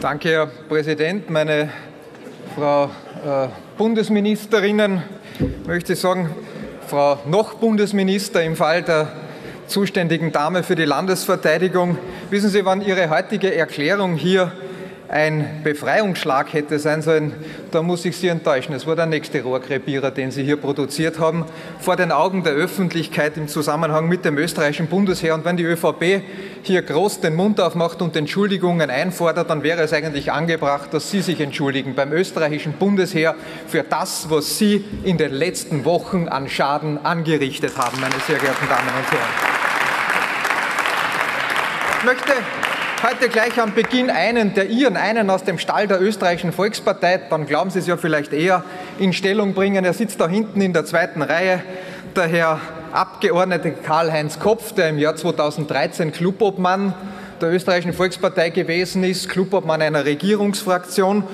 Danke, Herr Präsident. Meine Frau äh, Bundesministerinnen, möchte ich sagen, Frau noch Bundesminister im Fall der zuständigen Dame für die Landesverteidigung. Wissen Sie, wann Ihre heutige Erklärung hier ein Befreiungsschlag hätte sein sollen, da muss ich Sie enttäuschen. Es war der nächste Rohrkrepierer, den Sie hier produziert haben, vor den Augen der Öffentlichkeit im Zusammenhang mit dem österreichischen Bundesheer. Und wenn die ÖVP hier groß den Mund aufmacht und Entschuldigungen einfordert, dann wäre es eigentlich angebracht, dass Sie sich entschuldigen beim österreichischen Bundesheer für das, was Sie in den letzten Wochen an Schaden angerichtet haben, meine sehr geehrten Damen und Herren. Ich möchte heute gleich am Beginn einen der Ihren, einen aus dem Stall der österreichischen Volkspartei, dann glauben Sie es ja vielleicht eher, in Stellung bringen. Er sitzt da hinten in der zweiten Reihe, der Herr Abgeordnete Karl-Heinz Kopf, der im Jahr 2013 Clubobmann der österreichischen Volkspartei gewesen ist, Clubobmann einer Regierungsfraktion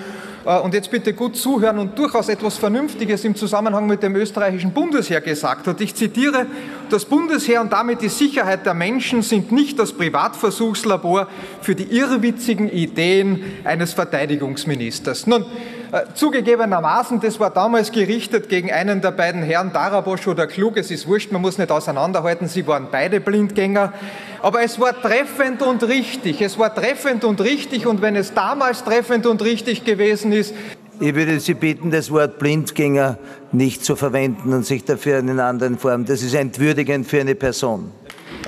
und jetzt bitte gut zuhören und durchaus etwas Vernünftiges im Zusammenhang mit dem österreichischen Bundesheer gesagt hat. Ich zitiere, das Bundesheer und damit die Sicherheit der Menschen sind nicht das Privatversuchslabor für die irrwitzigen Ideen eines Verteidigungsministers. Nun, äh, zugegebenermaßen, das war damals gerichtet gegen einen der beiden Herren, Darabosch oder Klug, es ist wurscht, man muss nicht auseinanderhalten, sie waren beide Blindgänger. Aber es war treffend und richtig, es war treffend und richtig und wenn es damals treffend und richtig gewesen ist, ich würde Sie bitten, das Wort Blindgänger nicht zu verwenden und sich dafür in einer anderen Form. Das ist entwürdigend für eine Person.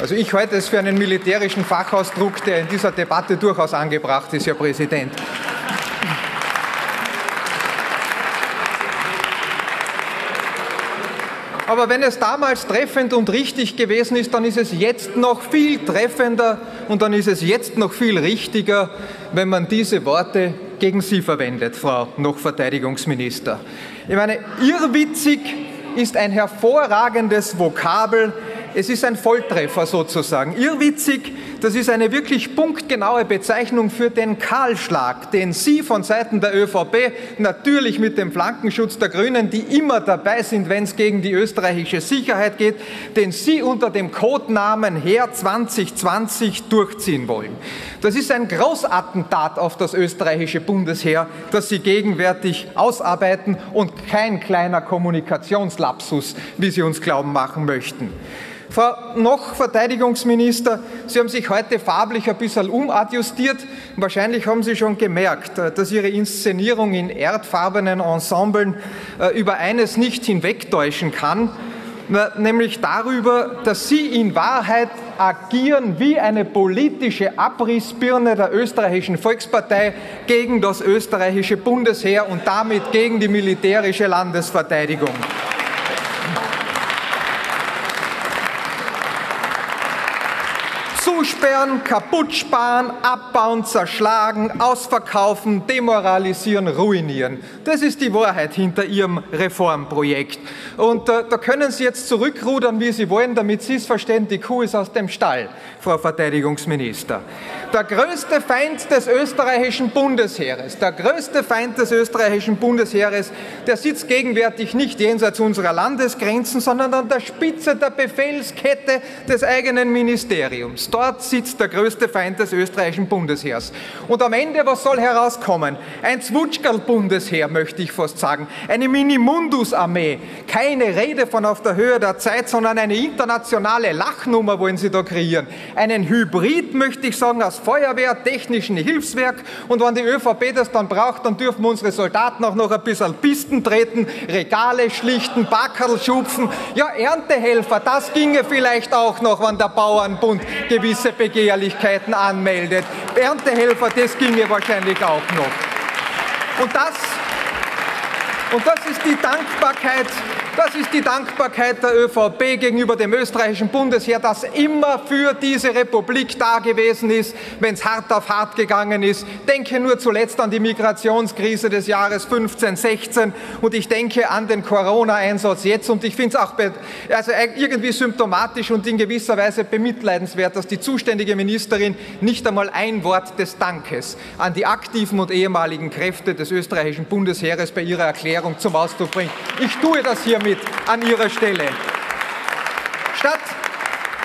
Also ich halte es für einen militärischen Fachausdruck, der in dieser Debatte durchaus angebracht ist, Herr Präsident. Aber wenn es damals treffend und richtig gewesen ist, dann ist es jetzt noch viel treffender und dann ist es jetzt noch viel richtiger, wenn man diese Worte gegen Sie verwendet, Frau noch Verteidigungsminister. Ich meine, irrwitzig ist ein hervorragendes Vokabel. Es ist ein Volltreffer sozusagen. Irrwitzig das ist eine wirklich punktgenaue Bezeichnung für den Kahlschlag, den Sie von Seiten der ÖVP natürlich mit dem Flankenschutz der Grünen, die immer dabei sind, wenn es gegen die österreichische Sicherheit geht, den Sie unter dem Codenamen Heer 2020 durchziehen wollen. Das ist ein Großattentat auf das österreichische Bundesheer, das Sie gegenwärtig ausarbeiten und kein kleiner Kommunikationslapsus, wie Sie uns glauben machen möchten. Frau noch Verteidigungsminister, Sie haben sich heute farblich ein bisschen umadjustiert. Wahrscheinlich haben Sie schon gemerkt, dass Ihre Inszenierung in erdfarbenen Ensemblen äh, über eines nicht hinwegtäuschen kann, nämlich darüber, dass Sie in Wahrheit agieren wie eine politische Abrissbirne der österreichischen Volkspartei gegen das österreichische Bundesheer und damit gegen die militärische Landesverteidigung. Picasso Zusperren, kaputt sparen, abbauen, zerschlagen, ausverkaufen, demoralisieren, ruinieren. Das ist die Wahrheit hinter Ihrem Reformprojekt. Und äh, da können Sie jetzt zurückrudern, wie Sie wollen, damit Sie es verstehen, die Kuh ist aus dem Stall, Frau Verteidigungsminister. Der größte Feind des österreichischen Bundesheeres, der größte Feind des österreichischen Bundesheeres, der sitzt gegenwärtig nicht jenseits unserer Landesgrenzen, sondern an der Spitze der Befehlskette des eigenen Ministeriums. Dort sitzt der größte Feind des österreichischen Bundesheers. Und am Ende, was soll herauskommen? Ein Zwutschgerl-Bundesheer, möchte ich fast sagen. Eine Minimundus-Armee. Keine Rede von auf der Höhe der Zeit, sondern eine internationale Lachnummer wollen Sie da kreieren. Einen Hybrid, möchte ich sagen, aus Feuerwehr, technischen Hilfswerk. Und wenn die ÖVP das dann braucht, dann dürfen unsere Soldaten auch noch ein bisschen Pisten treten, Regale schlichten, Backerl schupfen. Ja, Erntehelfer, das ginge vielleicht auch noch, wenn der Bauernbund gewinnt gewisse Begehrlichkeiten anmeldet. Erntehelfer, das ginge wahrscheinlich auch noch. Und das, und das ist die Dankbarkeit das ist die Dankbarkeit der ÖVP gegenüber dem österreichischen Bundesheer, das immer für diese Republik da gewesen ist, wenn es hart auf hart gegangen ist. Denke nur zuletzt an die Migrationskrise des Jahres 15, 16 und ich denke an den Corona-Einsatz jetzt und ich finde es auch also irgendwie symptomatisch und in gewisser Weise bemitleidenswert, dass die zuständige Ministerin nicht einmal ein Wort des Dankes an die aktiven und ehemaligen Kräfte des österreichischen Bundesheeres bei ihrer Erklärung zum Ausdruck bringt. Ich tue das hier mit an ihrer Stelle. Statt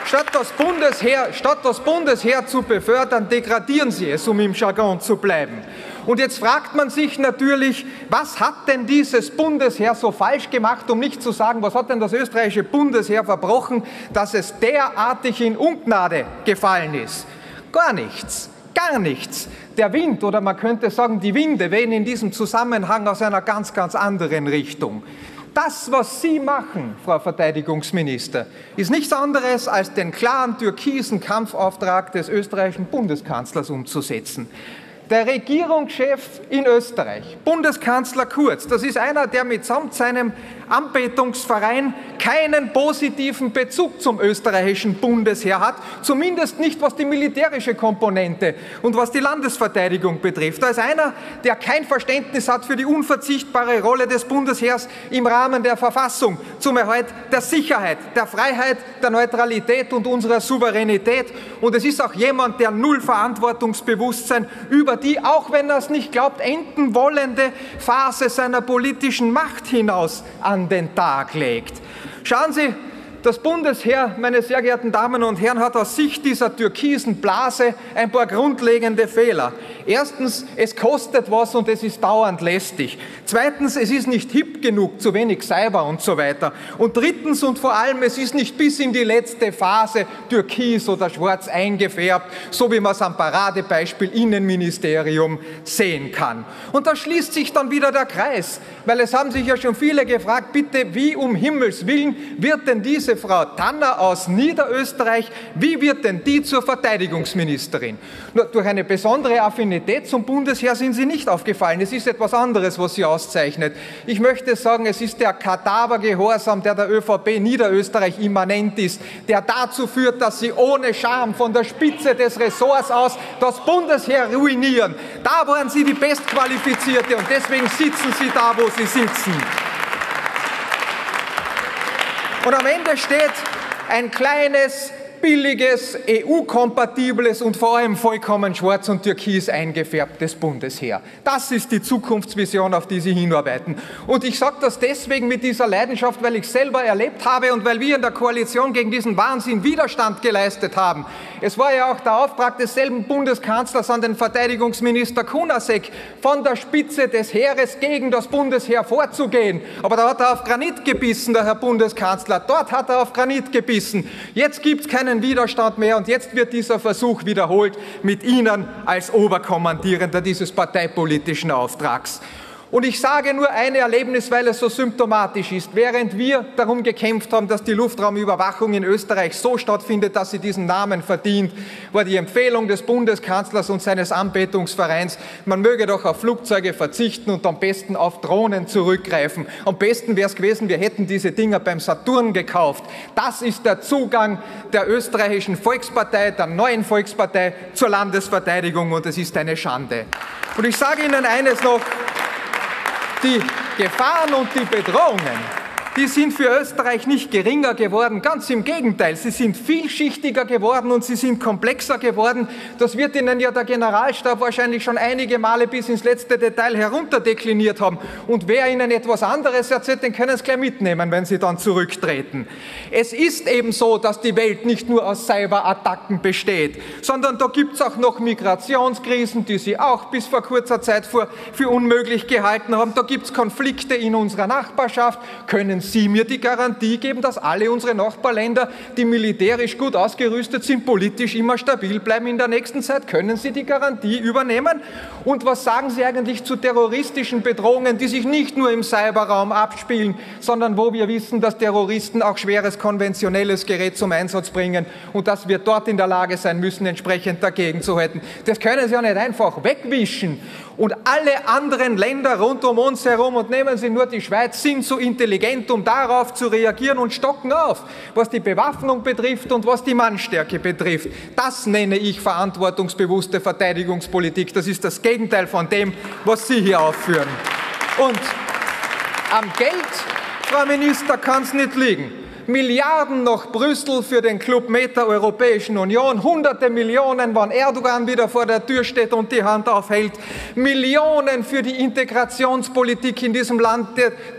statt das, Bundesheer, statt das Bundesheer zu befördern, degradieren sie es, um im Jargon zu bleiben. Und jetzt fragt man sich natürlich, was hat denn dieses Bundesheer so falsch gemacht, um nicht zu sagen, was hat denn das österreichische Bundesheer verbrochen, dass es derartig in Ungnade gefallen ist? Gar nichts, gar nichts. Der Wind oder man könnte sagen, die Winde wehen in diesem Zusammenhang aus einer ganz, ganz anderen Richtung. Das, was Sie machen, Frau Verteidigungsminister, ist nichts anderes als den klaren türkisen Kampfauftrag des österreichischen Bundeskanzlers umzusetzen. Der Regierungschef in Österreich, Bundeskanzler Kurz, das ist einer, der mitsamt seinem Anbetungsverein keinen positiven Bezug zum österreichischen Bundesheer hat, zumindest nicht was die militärische Komponente und was die Landesverteidigung betrifft. Da ist einer, der kein Verständnis hat für die unverzichtbare Rolle des Bundesheers im Rahmen der Verfassung zum Erhalt der Sicherheit, der Freiheit, der Neutralität und unserer Souveränität. Und es ist auch jemand, der null Verantwortungsbewusstsein über die, auch wenn er es nicht glaubt, enden wollende Phase seiner politischen Macht hinaus an den Tag legt. Schauen Sie, das Bundesheer, meine sehr geehrten Damen und Herren, hat aus Sicht dieser türkisen Blase ein paar grundlegende Fehler. Erstens, es kostet was und es ist dauernd lästig. Zweitens, es ist nicht hip genug, zu wenig Cyber und so weiter. Und drittens und vor allem, es ist nicht bis in die letzte Phase türkis oder schwarz eingefärbt, so wie man es am Paradebeispiel Innenministerium sehen kann. Und da schließt sich dann wieder der Kreis, weil es haben sich ja schon viele gefragt, bitte, wie um Himmels Willen wird denn diese Frau Tanner aus Niederösterreich, wie wird denn die zur Verteidigungsministerin? Nur durch eine besondere Affinität zum Bundesheer sind sie nicht aufgefallen. Es ist etwas anderes, was sie auszeichnet. Ich möchte sagen, es ist der Kadavergehorsam, der der ÖVP Niederösterreich immanent ist, der dazu führt, dass sie ohne Scham von der Spitze des Ressorts aus das Bundesheer ruinieren. Da waren sie die Bestqualifizierte und deswegen sitzen sie da, wo sie sitzen. Und am Ende steht ein kleines, billiges, EU-kompatibles und vor allem vollkommen schwarz und türkis eingefärbtes Bundesheer. Das ist die Zukunftsvision, auf die Sie hinarbeiten. Und ich sage das deswegen mit dieser Leidenschaft, weil ich selber erlebt habe und weil wir in der Koalition gegen diesen Wahnsinn Widerstand geleistet haben. Es war ja auch der Auftrag desselben Bundeskanzlers an den Verteidigungsminister Kunasek, von der Spitze des Heeres gegen das Bundesheer vorzugehen. Aber da hat er auf Granit gebissen, der Herr Bundeskanzler. Dort hat er auf Granit gebissen. Jetzt gibt es keine keinen Widerstand mehr und jetzt wird dieser Versuch wiederholt mit Ihnen als Oberkommandierender dieses parteipolitischen Auftrags. Und ich sage nur ein Erlebnis, weil es so symptomatisch ist. Während wir darum gekämpft haben, dass die Luftraumüberwachung in Österreich so stattfindet, dass sie diesen Namen verdient, war die Empfehlung des Bundeskanzlers und seines Anbetungsvereins, man möge doch auf Flugzeuge verzichten und am besten auf Drohnen zurückgreifen. Am besten wäre es gewesen, wir hätten diese Dinger beim Saturn gekauft. Das ist der Zugang der österreichischen Volkspartei, der neuen Volkspartei zur Landesverteidigung und es ist eine Schande. Und ich sage Ihnen eines noch, die Gefahren und die Bedrohungen die sind für Österreich nicht geringer geworden, ganz im Gegenteil, sie sind vielschichtiger geworden und sie sind komplexer geworden. Das wird Ihnen ja der Generalstab wahrscheinlich schon einige Male bis ins letzte Detail herunterdekliniert haben. Und wer Ihnen etwas anderes erzählt, den können Sie gleich mitnehmen, wenn Sie dann zurücktreten. Es ist eben so, dass die Welt nicht nur aus Cyberattacken besteht, sondern da gibt es auch noch Migrationskrisen, die Sie auch bis vor kurzer Zeit für, unmöglich gehalten haben. Da gibt es Konflikte in unserer Nachbarschaft. Können Sie mir die Garantie geben, dass alle unsere Nachbarländer, die militärisch gut ausgerüstet sind, politisch immer stabil bleiben in der nächsten Zeit? Können Sie die Garantie übernehmen? Und was sagen Sie eigentlich zu terroristischen Bedrohungen, die sich nicht nur im Cyberraum abspielen, sondern wo wir wissen, dass Terroristen auch schweres konventionelles Gerät zum Einsatz bringen und dass wir dort in der Lage sein müssen, entsprechend dagegen zu halten? Das können Sie ja nicht einfach wegwischen. Und alle anderen Länder rund um uns herum, und nehmen Sie nur die Schweiz, sind so intelligent, um darauf zu reagieren und stocken auf, was die Bewaffnung betrifft und was die Mannstärke betrifft. Das nenne ich verantwortungsbewusste Verteidigungspolitik. Das ist das Gegenteil von dem, was Sie hier aufführen. Und am Geld, Frau Minister, kann es nicht liegen. Milliarden nach Brüssel für den Club der Europäischen Union, hunderte Millionen, wann Erdogan wieder vor der Tür steht und die Hand aufhält, Millionen für die Integrationspolitik in diesem Land,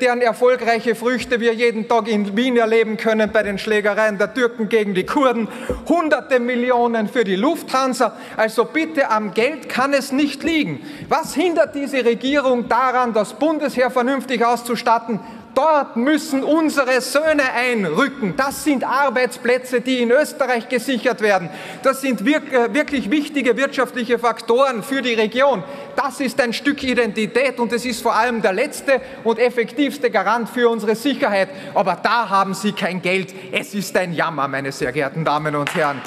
deren erfolgreiche Früchte wir jeden Tag in Wien erleben können bei den Schlägereien der Türken gegen die Kurden, hunderte Millionen für die Lufthansa. Also bitte, am Geld kann es nicht liegen. Was hindert diese Regierung daran, das Bundesheer vernünftig auszustatten? Dort müssen unsere Söhne einrücken. Das sind Arbeitsplätze, die in Österreich gesichert werden. Das sind äh, wirklich wichtige wirtschaftliche Faktoren für die Region. Das ist ein Stück Identität und es ist vor allem der letzte und effektivste Garant für unsere Sicherheit. Aber da haben Sie kein Geld. Es ist ein Jammer, meine sehr geehrten Damen und Herren.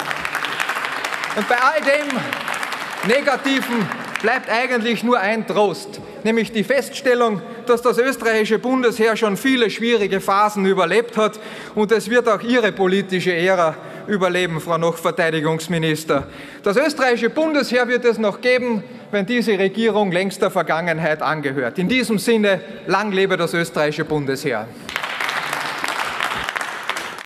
Und bei all dem Negativen bleibt eigentlich nur ein Trost, nämlich die Feststellung, dass das österreichische Bundesheer schon viele schwierige Phasen überlebt hat und es wird auch Ihre politische Ära überleben, Frau Noch-Verteidigungsminister. Das österreichische Bundesheer wird es noch geben, wenn diese Regierung längst der Vergangenheit angehört. In diesem Sinne, lang lebe das österreichische Bundesheer.